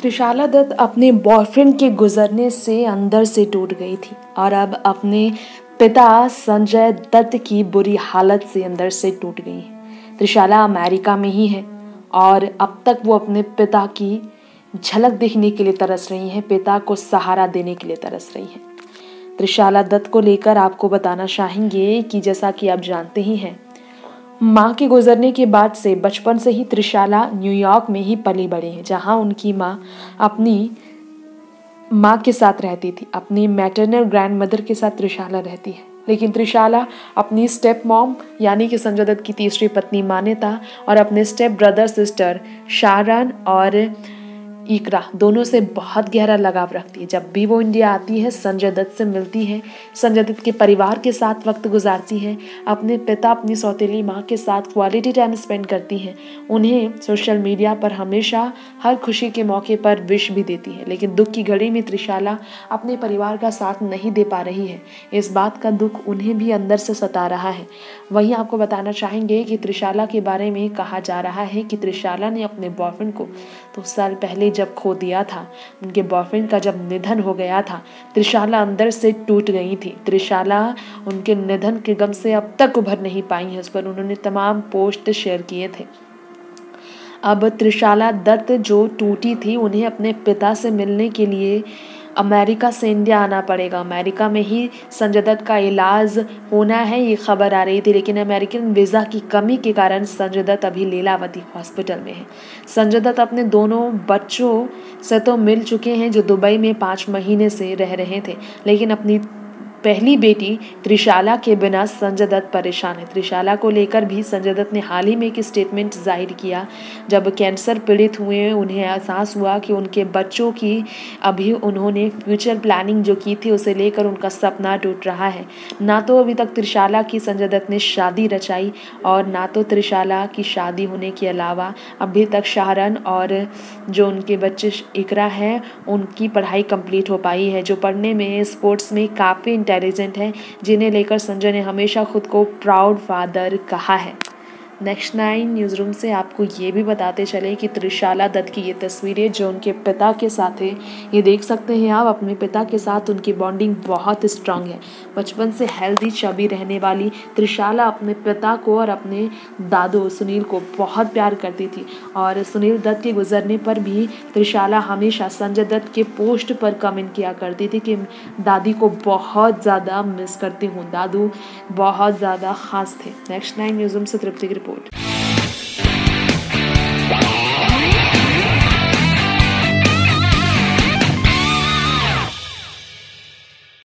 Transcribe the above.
त्रिशाला दत्त अपने बॉयफ्रेंड के गुजरने से अंदर से टूट गई थी और अब अपने पिता संजय दत्त की बुरी हालत से अंदर से टूट गई है। त्रिशाला अमेरिका में ही है और अब तक वो अपने पिता की झलक देखने के लिए तरस रही हैं, पिता को सहारा देने के लिए तरस रही हैं। त्रिशाला दत्त को लेकर आपको बताना चाहेंगे कि जैसा कि आप जानते ही हैं माँ के गुजरने के बाद से बचपन से ही त्रिशाला न्यूयॉर्क में ही पली बड़ी हैं, जहाँ उनकी माँ अपनी माँ के साथ रहती थी। अपनी मैटरनल ग्रैंड मदर के साथ त्रिशाला रहती है। लेकिन त्रिशाला अपनी स्टेप मॉम यानी कि संजय दत्त की तीसरी पत्नी मान्यता और अपने स्टेप ब्रदर सिस्टर शारन और इकरा दोनों से बहुत गहरा लगाव रखती है। जब भी वो इंडिया आती है, संजय दत्त से मिलती है। संजय दत्त के परिवार के साथ वक्त गुजारती है। अपने पिता अपनी सौतेली माँ के साथ क्वालिटी टाइम स्पेंड करती हैं। उन्हें सोशल मीडिया पर हमेशा हर खुशी के मौके पर विश भी देती है। लेकिन दुख की घड़ी में त्रिशाला अपने परिवार का साथ नहीं दे पा रही है। इस बात का दुख उन्हें भी अंदर से सता रहा है। वहीं आपको बताना चाहेंगे कि त्रिशाला के बारे में कहा जा रहा है कि त्रिशाला ने अपने बॉयफ्रेंड को तो साल पहले जब खो दिया था, उनके बॉयफ्रेंड का जब निधन हो गया था, त्रिशाला अंदर से टूट गई थी। त्रिशाला उनके निधन के गम से अब तक उभर नहीं पाई है, उस पर उन्होंने तमाम पोस्ट शेयर किए थे। अब त्रिशाला दत्त जो टूटी थी, उन्हें अपने पिता से मिलने के लिए अमेरिका से इंडिया आना पड़ेगा। अमेरिका में ही संजय दत्त का इलाज होना है, ये खबर आ रही थी, लेकिन अमेरिकन वीज़ा की कमी के कारण संजय दत्त अभी लीलावती हॉस्पिटल में है। संजय दत्त अपने दोनों बच्चों से तो मिल चुके हैं, जो दुबई में पाँच महीने से रह रहे थे, लेकिन अपनी पहली बेटी त्रिशाला के बिना संजय दत्त परेशान है। त्रिशाला को लेकर भी संजय दत्त ने हाल ही में एक स्टेटमेंट ज़ाहिर किया, जब कैंसर पीड़ित हुए, उन्हें एहसास हुआ कि उनके बच्चों की अभी उन्होंने फ्यूचर प्लानिंग जो की थी, उसे लेकर उनका सपना टूट रहा है। ना तो अभी तक त्रिशाला की संजय दत्त ने शादी रचाई और ना तो त्रिशाला की शादी होने के अलावा अभी तक शाहरन और जो उनके बच्चे इकरा हैं, उनकी पढ़ाई कंप्लीट हो पाई है। जो पढ़ने में स्पोर्ट्स में काफ़ी इंटेलिजेंट हैं जिन्हें लेकर संजय ने हमेशा खुद को प्राउड फादर कहा है। नेक्स्ट नाइन न्यूज़ रूम से आपको ये भी बताते चले कि त्रिशाला दत्त की ये तस्वीरें जो उनके पिता के साथ है, ये देख सकते हैं आप, अपने पिता के साथ उनकी बॉन्डिंग बहुत स्ट्रांग है। बचपन से हेल्दी चबी रहने वाली त्रिशाला अपने पिता को और अपने दादू सुनील को बहुत प्यार करती थी और सुनील दत्त के गुजरने पर भी त्रिशाला हमेशा संजय दत्त के पोस्ट पर कमेंट किया करती थी कि दादी को बहुत ज़्यादा मिस करती हूँ। दादू बहुत ज़्यादा ख़ास थे। नेक्स्ट नाइन न्यूज़ रूम से तृप्ति की support.